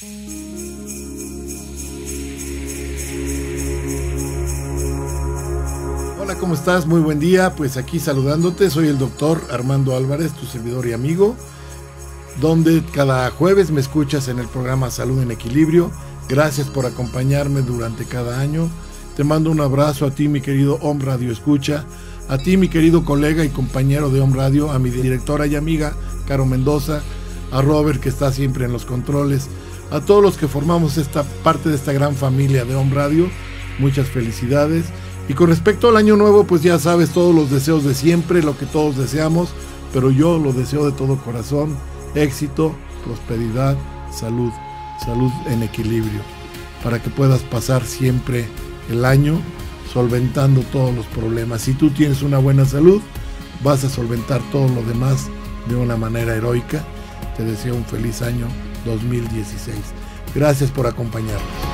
Hola, ¿cómo estás? Muy buen día. Pues aquí saludándote, soy el doctor Armando Álvarez, tu servidor y amigo, donde cada jueves me escuchas en el programa Salud en Equilibrio. Gracias por acompañarme durante cada año. Te mando un abrazo a ti, mi querido Home Radio Escucha, a ti, mi querido colega y compañero de Home Radio, a mi directora y amiga, Caro Mendoza, a Robert, que está siempre en los controles, a todos los que formamos esta parte de esta gran familia de Home Radio. Muchas felicidades. Y con respecto al año nuevo, pues ya sabes todos los deseos de siempre, lo que todos deseamos, pero yo lo deseo de todo corazón. Éxito, prosperidad, salud, salud en equilibrio, para que puedas pasar siempre el año solventando todos los problemas. Si tú tienes una buena salud, vas a solventar todo lo demás de una manera heroica. Te deseo un feliz año 2016. Gracias por acompañarnos.